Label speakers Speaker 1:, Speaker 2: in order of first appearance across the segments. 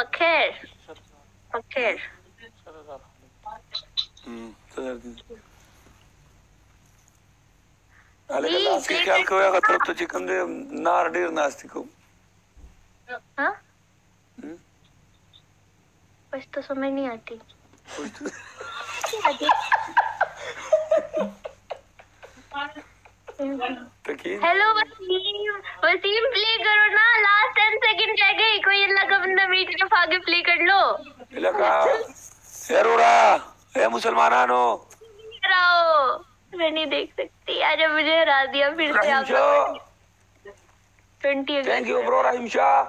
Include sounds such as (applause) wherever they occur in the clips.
Speaker 1: पखेर पखेर
Speaker 2: हम्म सदर Alika laatste keer elke week gaat erop dat je kan de naar deur naast को
Speaker 1: हाँ
Speaker 2: हम्म?
Speaker 1: बस तो समझ नहीं आती
Speaker 2: तो
Speaker 1: हेलो वसीम। वसीम प्ले करो ना। लास्ट टेन सेकंड रह गए। कोई अल्लाह का बंदा मीट के आगे प्ले कर लो।
Speaker 2: ए रोड़ा ए मुसलमानानो।
Speaker 1: कराओ मैं नहीं देख सकती। अब मुझे हरा दिया। फिर से आप twenty
Speaker 2: thank you bro Rahim Shah.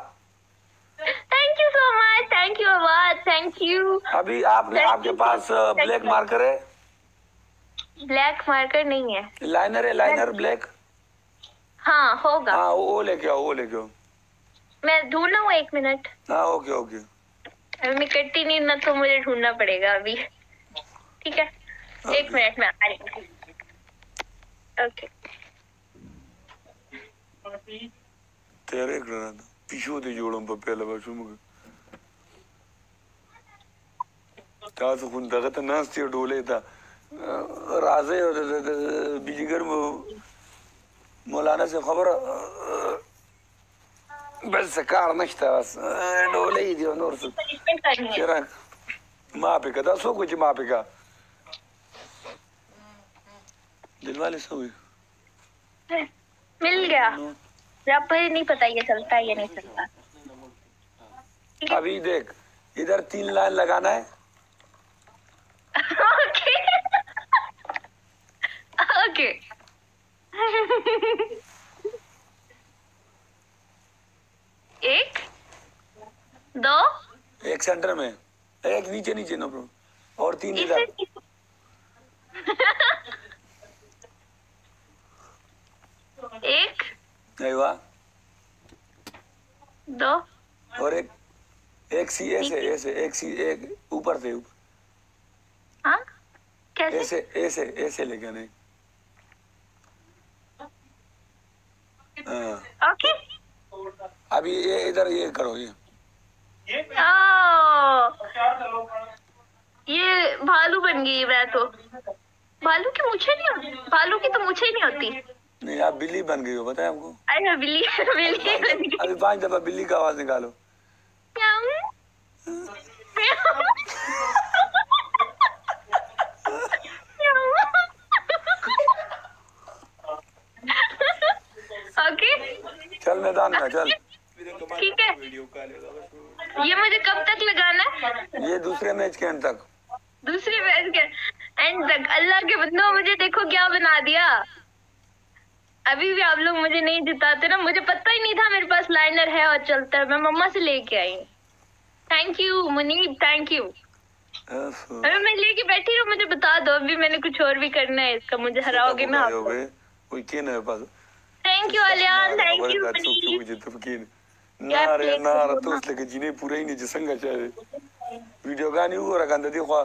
Speaker 1: Thank you so much thank you आवाज़ थैंक यू
Speaker 2: अभी आपने आपके पास ब्लैक मार्कर है
Speaker 1: ब्लैक मार्कर नहीं है।
Speaker 2: लाइनर है लाइनर ब्लैक
Speaker 1: हाँ होगा।
Speaker 2: हाँ वो लेके आओ वो लेके आओ।
Speaker 1: मैं ढूंढ हूँ एक मिनट।
Speaker 2: हाँ ओके ओके
Speaker 1: अभी मैं करती नहीं ना तो मुझे ढूंढना पड़ेगा अभी। ठीक है? एक मिनट में आ रही हूँ। ओके
Speaker 2: तेरे करना था दे जोड़ों पर पहले बार शुरू में तासु खुन तगत नास्ती डोले था। राजे बिजगर मौलाना से खबर बस कार नश्ता बस डोले ही दियो नूर से। Maapi ka, that's so kuch maapi Dilwale सो गए
Speaker 1: मिल गया। अब मुझे नहीं पता ये चलता है या नहीं चलता।
Speaker 2: अभी देख इधर तीन लाइन लगाना है
Speaker 1: ओके ओके (laughs) एक दो।
Speaker 2: एक सेंटर में। एक नीचे नीचे नो प्रॉब्लम और तीन इधर। (laughs)
Speaker 1: एक
Speaker 2: नहीं हुआ।
Speaker 1: दो।
Speaker 2: और एक एक सी ऐसे ऐसे एक सी एक ऊपर से ऊपर।
Speaker 1: हाँ? कैसे?
Speaker 2: ऐसे ऐसे ऐसे लेके नहीं
Speaker 1: ओके।
Speaker 2: अभी ये इधर ये करो ये।
Speaker 1: ये भालू बन गई मैं तो। भालू की मुझे नहीं होती भालू की तो मुझे ही नहीं होती
Speaker 2: नहीं आप बिल्ली बन गई हो बताए हमको।
Speaker 1: अरे बिल्ली बिल्ली बन गई।
Speaker 2: अभी पाँच दफ़ा बिल्ली का आवाज़ निकालो
Speaker 1: म्याऊं। ओके
Speaker 2: चल मैदान में चल।
Speaker 1: ठीक है। ये मुझे कब तक लगाना है?
Speaker 2: ये दूसरे मैच के अंत तक।
Speaker 1: दूसरे मैच के एंड तक। अल्लाह के बंदो मुझे देखो क्या बना दिया। अभी भी आप लोग मुझे नहीं जिताते ना। मुझे पता ही नहीं था मेरे पास लाइनर है और चलता है। मैं मम्मा से लेके आई। Thank you Munib thank
Speaker 2: you
Speaker 1: अरे मैं लेके बैठी हूँ मुझे बता दो। अभी मैंने कुछ और भी करना है इसका मुझे हराओगे ना
Speaker 2: गए कोई के ना पास?
Speaker 1: Thank you Aliyan thank you Munib
Speaker 2: Munib
Speaker 1: क्या
Speaker 2: नारे
Speaker 1: play
Speaker 2: नारा
Speaker 1: करो
Speaker 2: तो
Speaker 1: ना?
Speaker 2: उसले के जिने पूरा ही नहीं जिसंगा चाहे वीडियो गानी हो रहा कंदा देखो।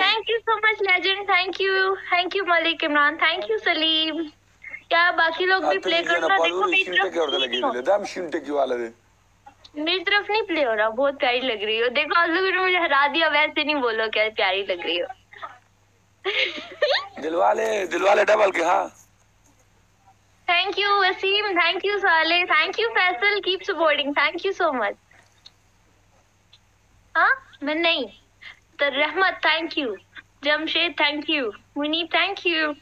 Speaker 1: Thank you so much legend thank you thank you Malik Imran thank you Salim क्या बाकी लोग भी प्ले करना? देखो मेरी तरफ़
Speaker 2: लगे
Speaker 1: नहीं
Speaker 2: ले दम शिंटे की वाला दे
Speaker 1: मेरी तरफ़ नहीं प्ले हो रहा बहुत प्यारी लग रही हो। देखो आज लोगों ने मुझे हरा दिया वैसे नहीं बोलो क्या प्यारी लग रही हो।
Speaker 2: दिलवाले दिलवाले डबल के हाँ।
Speaker 1: Thank you Wasim thank you साले thank you Faisal keep supporting thank you so much हाँ मैं नहीं तो Rehmat thank you Jamshed thank you Munib thank you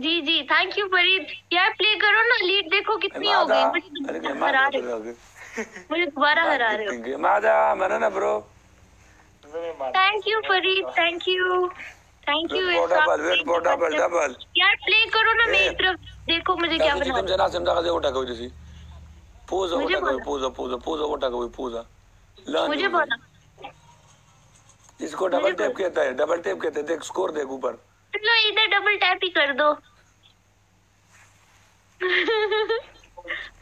Speaker 1: जी जी थैंक यू फरीद यार प्ले करो ना लीड देखो कितनी हो गई. मुझे दोबारा हरा रहे. हो मुझे दोबारा हरा रहे हो.
Speaker 2: मादा मना ना
Speaker 1: bro thank you Farid thank you
Speaker 2: thank you wait for double double double
Speaker 1: यार प्ले करो ना मेरी तरफ़ देखो मुझे क्या बना
Speaker 2: तुम जना समझा का उठा कोई जैसी पोजा उठा कोई। पोजा पोजा पोजा उठा कोई पोजा
Speaker 1: मुझे बोला
Speaker 2: इसको डबल टेप कहता है डबल टेप कहते हैं देख स्कोर देख ऊपर
Speaker 1: लो इधर डबल टैप ही कर दो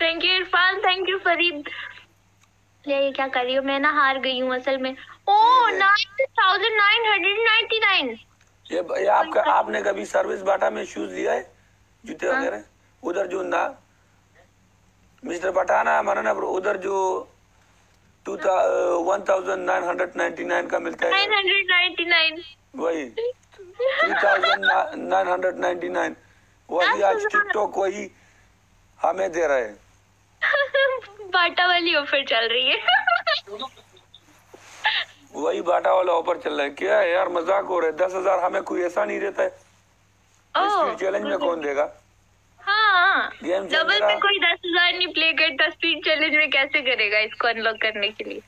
Speaker 1: thank you Irfan thank you Farid ये क्या कर रही हो मैं ना हार गई हूँ असल में। ओ nine thousand nine hundred ninety nine
Speaker 2: ये ये आपका आपने कभी सर्विस बाटा में शूज़ लिया है? जूते वगैरह? उधर जो ना मिस्टर पठाना मना ना उधर जो two one thousand nine hundred ninety nine का मिलता है।
Speaker 1: नाइन हंड्रेड नाइन्टी नाइन
Speaker 2: वही three thousand nine hundred ninety nine वही आज (laughs) टिकटॉक वही हमें दे रहे हैं। (laughs)
Speaker 1: बाटा वाली ऑफ़र चल रही है। (laughs)
Speaker 2: वही बाटा वाला ऑफ़र चल रहा है। क्या है यार मज़ाक हो रहा है। दस हज़ार हमें कोई ऐसा नहीं देता है। चैलेंज में कौन देगा?
Speaker 1: हाँ।
Speaker 2: गेम
Speaker 1: डबल में कोई दस हज़ार नहीं प्ले करता स्पीड चैलेंज में कैसे करेगा इसको अनलॉक करने के लिए?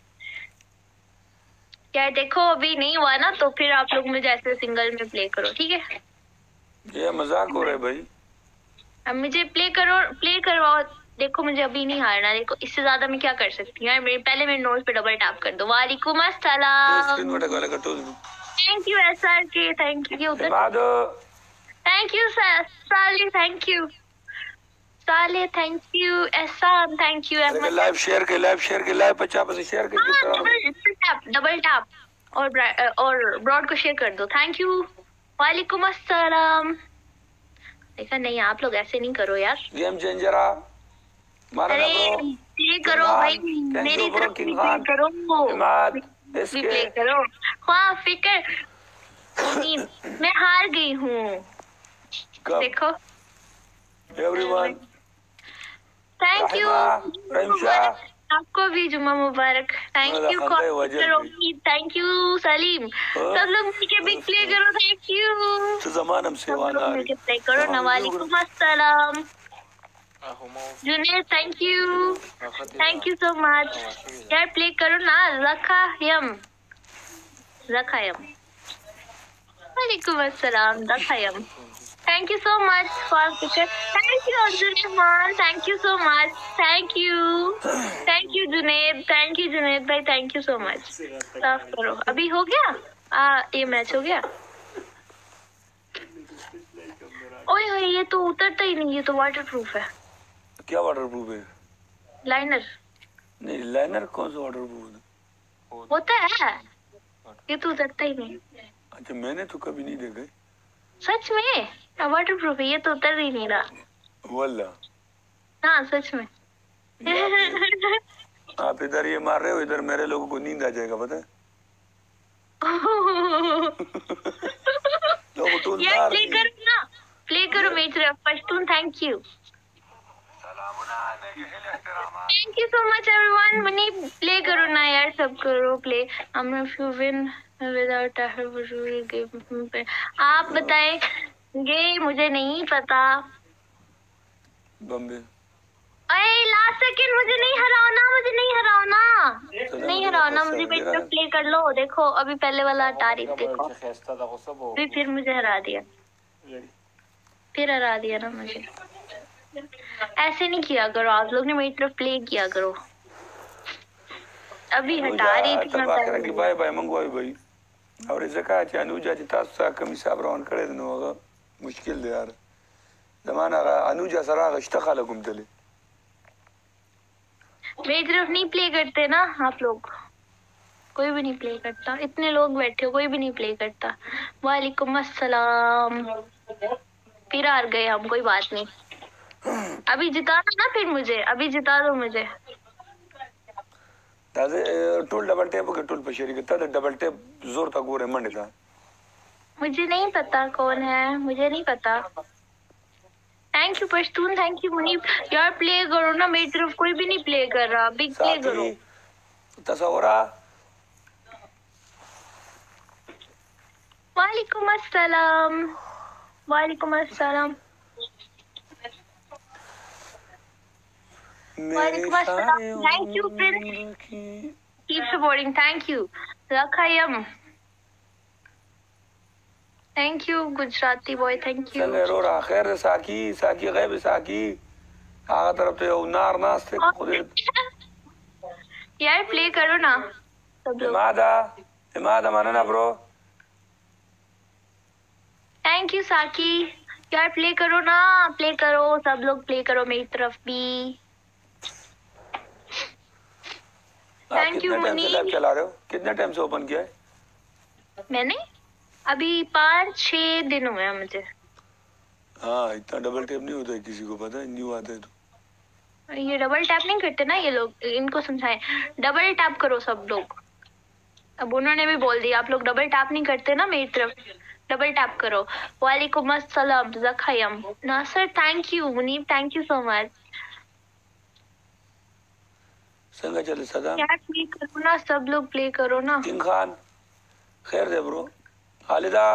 Speaker 1: क्या देखो अभी नहीं हुआ ना तो फिर आप लोग मुझे ऐसे सिंगल में प्ले करो ठीक है?
Speaker 2: ये मज़ाक हो रहा है भाई।
Speaker 1: अब मुझे प्ले करो प्ले करवाओ। देखो मुझे अभी नहीं हारना देखो इससे ज़्यादा मैं क्या कर सकती हूँ पहले मेरे नोट पे डबल टैप कर दो। वालेकुम अस्सलाम। Thank you S R K thank you उधर थैंक यू साले थैंक यू साले thank you Ehsan thank you
Speaker 2: live share के लाइव शेयर के लाइव पचास से शेयर के
Speaker 1: डबल टैप डबल टैप और और ब्रॉड को शेयर कर दो। थैंक यू वालेकुम अस्सलाम देखा नहीं आप लोग ऐसे नहीं करो यार।
Speaker 2: गेम चेंजर आ।
Speaker 1: अरे प्ले करो भाई मेरी तरफ़ प्ले करो। भी प्ले करो। हाँ फिकर। मैं हार गई हूँ। देखो।
Speaker 2: Everyone thank you.
Speaker 1: आपको भी जुम्मा मुबारक।
Speaker 2: Thank you
Speaker 1: thank you Salim. सब लोग मिलके बिग प्ले करो। थैंक यू
Speaker 2: तो जमानम
Speaker 1: मिलके प्ले करो। ना वालेकुम अस्सलाम thank you thank you so much यार प्ले करो ना रखा यम रखा यम वालेकुम अस्सलाम रखा यम thank you so much for picture thank you thank you so much thank you thank you Junaid thank you Junaid भाई थैंक यू सो मच साफ़ करो अभी हो गया आ, ये मैच हो गया ओए ओए ये तो उतरता ही नहीं ये तो वाटर प्रूफ है
Speaker 2: क्या वाटर प्रूफ है?
Speaker 1: लाइनर
Speaker 2: नहीं लाइनर कौन सा वाटर प्रूफ है?
Speaker 1: होता है। ये तो उतरता ही नहीं।
Speaker 2: अच्छा मैंने तो कभी नहीं देखा
Speaker 1: सच में? वाटर प्रूफ है ये तो उतर ही नहीं रहा।
Speaker 2: वल्ला।
Speaker 1: हाँ सच में।
Speaker 2: आप इधर ये मार रहे हो इधर मेरे लोगों को नींद आ जाएगा पता है? (laughs) लोग मार
Speaker 1: प्ले करो ना। प्ले करो मेरी तरफ़। Pashtun thank you thank you so much everyone money play करो ना यार सब करो प्ले हम इफ़ यू विन विदाउट आप बताएँगे मुझे नहीं पता.
Speaker 2: बम्बे।
Speaker 1: अरे लास्ट सेकंड मुझे नहीं हराओ ना मुझे नहीं हराओ ना नहीं हराओ ना मुझे मेरी तरफ़ प्ले कर लो. देखो अभी पहले वाला तारीफ़ देखो. अभी फिर मुझे हरा दिया. फिर हरा दिया ना मुझे. ऐसे नहीं किया करो आप लोग ने मेरी तरफ़ प्ले किया करो। अभी हटा रही थी मैं
Speaker 2: बाय। बाय बाय मंगवाई भाई। और इसे कहा कि अनुजा जी तासु सा कमी साहब रवान करे नो होगा मुश्किल दे यार। जमाना रा अनुजा सरा गश्ता खाला घूमते ले।
Speaker 1: मेरी तरफ़ नहीं प्ले करते ना आप लोग। कोई भी नहीं प्ले करता। इतने लोग बैठे हो कोई भी नहीं प्ले करता। वालेकुम अस्सलाम। फिर हार गए हम कोई बात नहीं। अभी जिता दो ना फिर मुझे। अभी जिता दो मुझे।
Speaker 2: दादे टूल डबल टेप के टूल पे शरीक था डबल टेप ज़ोर तक गोरे मंडे था
Speaker 1: मुझे नहीं पता कौन है मुझे नहीं पता। Thank you Pashtun thank you Munib यार प्ले करो ना मेरी तरफ़ कोई भी नहीं प्ले कर रहा। बिग प्ले करो।
Speaker 2: तसवरा
Speaker 1: वालेकुम अस्सलाम। वालेकुम अस्सलाम।
Speaker 2: मेरे
Speaker 1: वालेकुम अस्सलाम। Thank you, Prince.
Speaker 2: उम्र की।
Speaker 1: Keep supporting thank you रखायम thank you Gujarati boy thank you
Speaker 2: चले रो रहा खैर साकी साकी गैब साकी। आगा तरफ़ तो नार नास थे खुद (laughs)
Speaker 1: यार प्ले करो ना।
Speaker 2: इमादा इमादा माना ना ब्रो
Speaker 1: थैंक यू साकी। यार प्ले करो ना। प्ले करो सब लोग प्ले करो मेरी तरफ़ भी। You,
Speaker 2: कितने
Speaker 1: मुनीब।
Speaker 2: चला रहे हो? कितने टाइम से ओपन किया है?
Speaker 1: मैंने? अभी पाँच छह दिन हुए हैं मुझे।
Speaker 2: हाँ इतना डबल टेप नहीं होता है किसी को पता है न्यू आता है तो।
Speaker 1: ये डबल टैप नहीं करते ना ये लोग इनको समझाएँ। डबल टैप करो सब लोग। अब उन्होंने भी बोल दिया आप लोग डबल टैप नहीं करते ना मेरी तरफ़। डबल टैप करो। वालेकुम अस्सलाम जखयम। Nasar thank you Munib thank you so much
Speaker 2: कैंगा चले सदा
Speaker 1: यार प्ले करो ना सब लोग प्ले करो ना।
Speaker 2: किंग खान खैर दे bro. Khalida.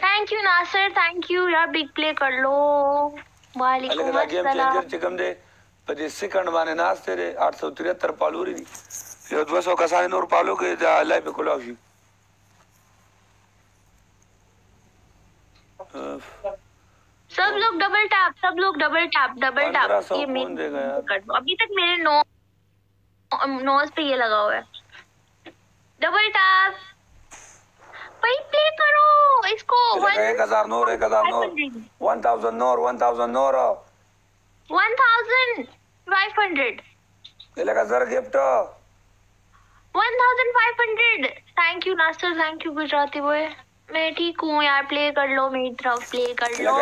Speaker 1: Thank you Nasir thank you यार बिग प्ले कर लो। वालेकुम अस्सलाम
Speaker 2: चिकम दे। पर इस सेकंड माने नास तेरे 873 पालू री यो 200 कसाने नूर पालू के लाइव पे कोलाव जी
Speaker 1: सब लोग डबल टैप सब लोग डबल टैप डबल टैप ये दो। अभी तक मेरे नो नोज़ पे ये लगा हुआ है। डबल टैप भाई प्ले करो। इसको
Speaker 2: एक हज़ार नोर एक हज़ार नोर वन थाउज़ेंड नोर वन थाउज़ेंड नोर
Speaker 1: वन थाउज़ेंड फाइव हंड्रेड
Speaker 2: चलेगा sir gift
Speaker 1: one thousand five hundred thank you नास्टर thank you Gujarati boy मैं ठीक हूँ यार प्ले कर लो मेरी तरफ़ प्ले कर लो।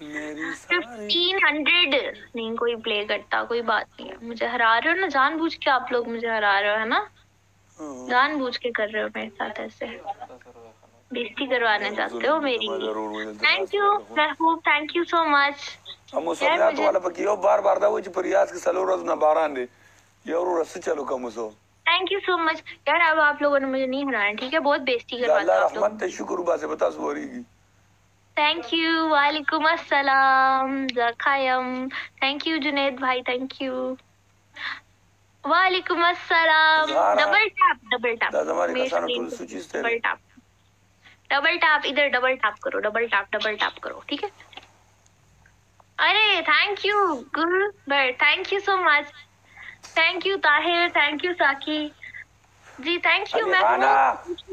Speaker 1: फिफ्टीन हंड्रेड नहीं कोई प्ले करता कोई बात नहीं है। मुझे हरा रहे हो ना जानबूझ के आप लोग मुझे हरा रहे हो है ना? जानबूझ के कर रहे हो मेरे साथ ऐसे। बेइज्जती करवाने चाहते हो मेरी। Thank you Mehboob thank you so much
Speaker 2: हम उस
Speaker 1: यार,
Speaker 2: समय
Speaker 1: मुझे-
Speaker 2: वाला पकी यो बार बार दा वो जी परियास के सलो रोज ना बारान
Speaker 1: थैंक यू सो मच यार अब आप लोगों ने मुझे नहीं हराया ठीक है? बहुत बेइज्जती करवाते आप लोग।
Speaker 2: रहमत शुक्र से बता सोरी। की
Speaker 1: थैंक यू वालेकुम अस्सलाम। जखायम। थैंक यू जुनेद भाई थैंक यू वालेकुम अस्सलाम।
Speaker 2: Double
Speaker 1: tap
Speaker 2: double
Speaker 1: tap
Speaker 2: double
Speaker 1: tap double tap इधर डबल टैप करो डबल टैप डबल टैप करो ठीक है? अरे thank you but thank you so much thank you Tahir thank you Saqi ji thank
Speaker 2: you
Speaker 1: मैं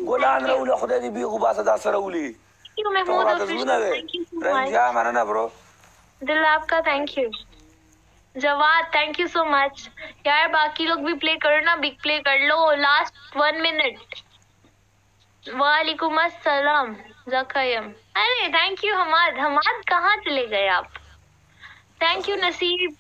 Speaker 2: गोलान रउल खुदा दी बी गुबा सदा सरउली
Speaker 1: थैंक यू महमूद
Speaker 2: दे
Speaker 1: थैंक यू सो मच
Speaker 2: माना ना ब्रो
Speaker 1: दिल आपका thank you Jawad thank you so much यार बाकी लोग भी प्ले करो ना बिग प्ले कर लो लास्ट वन मिनट वालेकुम अस्सलाम जकयम अरे थैंक यू हमाद हमाद कहाँ चले गए आप thank you Naseeb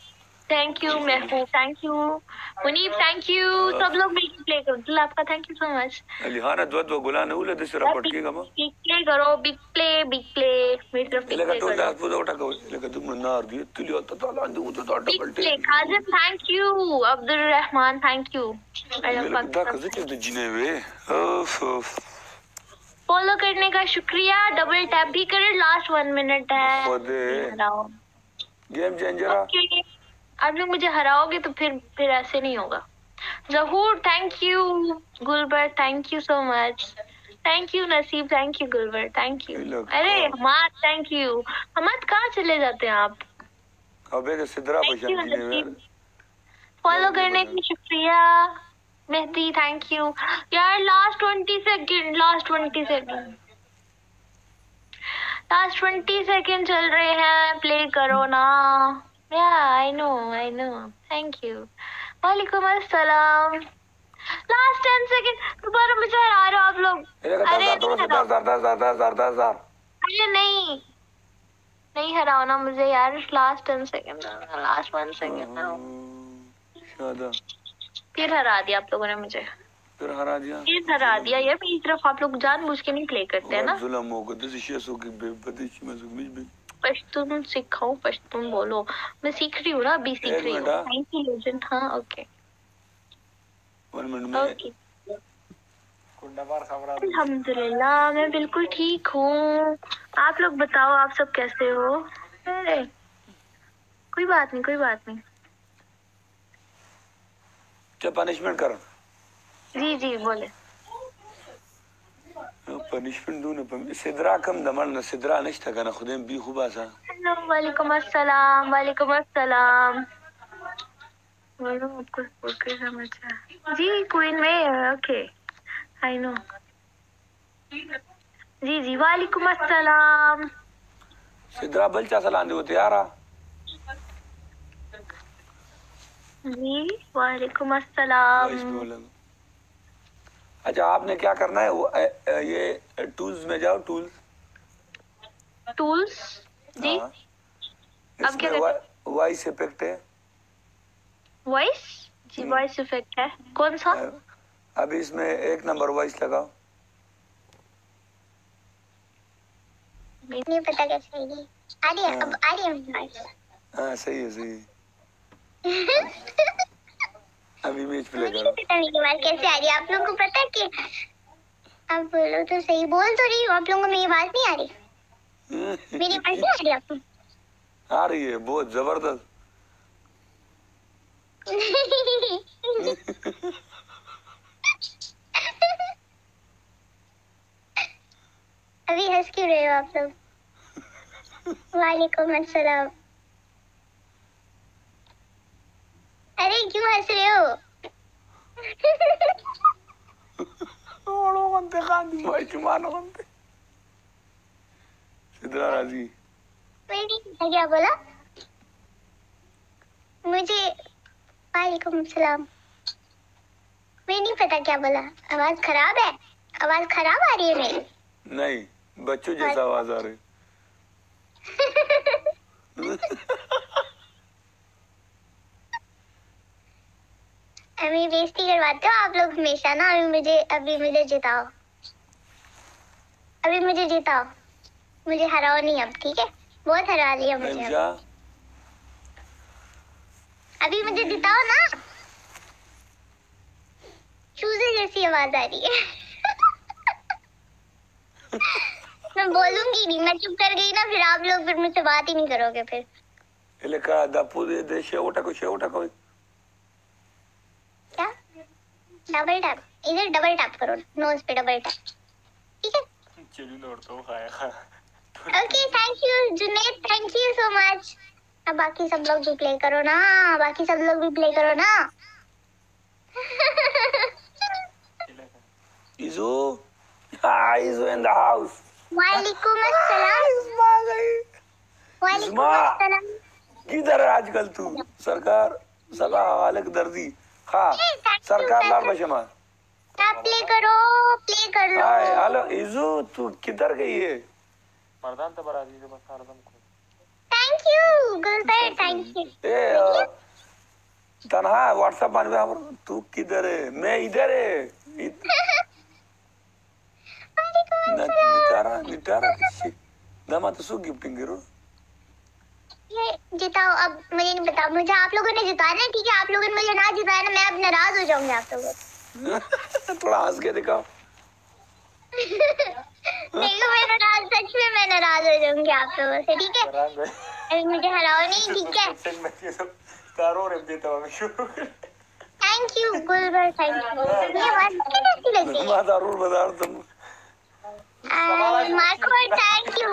Speaker 1: thank you Mehboob thank you Munib thank you सब लोग मिलकर प्ले करो। दिल आपका थैंक यू सो मच
Speaker 2: लिहाना दो दो गोलान उले दे सिरा पट के गमा
Speaker 1: बिग प्ले करो बिग प्ले बिग प्ले मेरी प्ले
Speaker 2: तो
Speaker 1: करो।
Speaker 2: दास पुदो उठा को लेका तुम नार दी तुलियो तो ताला दू तो डबल
Speaker 1: बिग प्ले
Speaker 2: टे
Speaker 1: Kazim thank you Abdul Rahman thank
Speaker 2: you दा कसे के जिने वे ओफ ओफ
Speaker 1: फॉलो करने का शुक्रिया डबल टैप भी करें लास्ट वन मिनट है।
Speaker 2: गेम चेंजर
Speaker 1: आप लोग मुझे हराओगे तो फिर फिर ऐसे नहीं होगा। Zahoor thank you Gulbar thank you so much thank you Naseeb thank you Gulbar thank
Speaker 2: you
Speaker 1: अरे हमाद थैंक यू हमाद कहाँ चले जाते हैं आप?
Speaker 2: अबे के सिदरा
Speaker 1: फॉलो करने की शुक्रिया। मेहदी थैंक यू यार last twenty second last twenty second last twenty second चल रहे हैं। प्ले करो ना। या I know I know thank you वालेकुम अस्सलाम लास्ट टेन सेकेंड दोबारा मुझे हरा रहे हो आप लोग।
Speaker 2: लेका
Speaker 1: अरे
Speaker 2: दस
Speaker 1: नहीं अरे नहीं। नहीं हराओ ना मुझे यार। Last ten second last one
Speaker 2: second
Speaker 1: फिर हरा दिया आप लोगों ने मुझे।
Speaker 2: फिर हरा दिया।
Speaker 1: फिर हरा दिया। यार मेरी तरफ़ आप लोग जानबूझ के नहीं प्ले करते हैं ना?
Speaker 2: जुलम दस की बेबदी में
Speaker 1: पश्तून सिखाओ पश्तून बोलो। मैं सीख रही हूँ ना अभी सीख रही हूँ।
Speaker 2: हाँ।
Speaker 1: थैंक यू लेजेंड हाँ ओके ओके अल्हम्दुलिल्लाह मैं बिल्कुल ठीक हूँ। आप लोग बताओ आप सब कैसे हो? अरे कोई बात नहीं कोई बात नहीं।
Speaker 2: क्या पनिशमेंट कर।
Speaker 1: जी जी बोले।
Speaker 2: पनिशमेंट दो ना सिदरा कम दमन न सिदरा नश्ता kana खुदेम बी खुबा सा
Speaker 1: हेलो वालेकुम अस्सलाम वालेकुम अस्सलाम बोलो आपको ओके समझ आया जी क्वीन में ओके आई नो जी जी वालेकुम अस्सलाम
Speaker 2: सिदरा बलचा सलान दे यारा
Speaker 1: जी वालेकुम अस्सलाम
Speaker 2: वॉइस में बोला अच्छा आपने क्या करना है? वो, ये टूल्स में जाओ टूल्स
Speaker 1: टूल्स जी।
Speaker 2: हाँ।
Speaker 1: अब क्या
Speaker 2: वॉइस इफ़ेक्ट है।
Speaker 1: वॉइस जी वॉइस इफ़ेक्ट है। कौन सा?
Speaker 2: अभी इसमें एक नंबर वॉइस लगाओ।
Speaker 3: नहीं पता कैसे आ रही है अब आ रही है आवाज़
Speaker 2: हाँ सही है सही है। (laughs) अभी इमेज प्ले करो
Speaker 3: कैसे आ रही आप लोगों को पता है कि आप बोलो तो सही बोल तो रही हूँ। आप लोगों को मेरी आवाज़ नहीं आ रही? मेरी आवाज़ नहीं आ रही आपको?
Speaker 2: आ रही है बहुत ज़बरदस्त। (laughs)
Speaker 3: अभी हंस क्यों रहे हो आप लोग? वालेकुम अस्सलाम। अरे क्यों हंस रहे हो
Speaker 2: konti kandi maishumano konti Sidhra राज़ी
Speaker 3: मैंने क्या बोला मुझे वालेकुम सलाम मैं नहीं पता क्या बोला आवाज़ खराब है? आवाज़ खराब आ रही है मेरी।
Speaker 2: नहीं बच्चों जैसा आवाज़ आ रही (laughs)
Speaker 3: हमें बेइज्जती करवाते हो आप लोग हमेशा ना? अभी मुझे अभी मुझे जिताओ। अभी मुझे जिताओ। मुझे हराओ नहीं अब ठीक है? बहुत हरा लिया मुझे अभी मुझे जिताओ ना? चूजे जैसी आवाज़ आ रही है। मैं बोलूँगी नहीं मैं चुप कर गई ना फिर आप लोग फिर मुझसे बात ही नहीं करोगे फिर।
Speaker 2: ಇಲ್ಲ ಕ दे शेवटा को शेवटा
Speaker 3: को डबल टैप इधर डबल टैप करो. नोज़ पे डबल टैप ठीक है?
Speaker 4: चलू नोड़ता हूँ खाया
Speaker 3: okay thank you Junaid thank you so much अब बाकी सब लोग भी प्ले करो ना. बाकी सब लोग भी प्ले करो ना.
Speaker 2: इजू हाँ इजू इन द हाउस
Speaker 3: वालेकुम अस्सलाम वालेकुम अस्सलाम
Speaker 2: किधर है आजकल तू? सरकार सगा वालक दर्दी। हाँ सरकार लाल बशमा
Speaker 3: प्ले करो प्ले कर। लो
Speaker 2: हाय हेलो इजू तू किधर गई है?
Speaker 4: मर्दान तो बड़ा अज़ीज़ है बस हरदम को
Speaker 3: thank you Gulbar thank you
Speaker 2: ए तनहा व्हाट्सएप मान में हमर तू किधर है? मैं इधर है। इत- (laughs)
Speaker 3: वालेकुम
Speaker 2: न- निटारा निटारा किसी दमा तो सु गिफ्टिंग करो।
Speaker 3: जिताओ अब मुझे नहीं पता। मुझे आप लोगों ने जिताना है ठीक है? आप लोगों ने मुझे ना जिताया ना मैं अब नाराज़ हो जाऊँगी आप लोगों से। (laughs)
Speaker 2: थोड़ा हंस के दिखाओ। (laughs)
Speaker 3: देखो मैं नाराज़ सच में मैं नाराज़ हो जाऊँगी आप लोगों से ठीक है? अभी मुझे हराओ नहीं (laughs) ठीक है?
Speaker 4: में तारों रे देता हूँ। मैं शुरू thank
Speaker 3: you Gulbar thank you ये बात कैसी लगी
Speaker 2: माता ज़रूर बता तुम।
Speaker 3: Marco thank you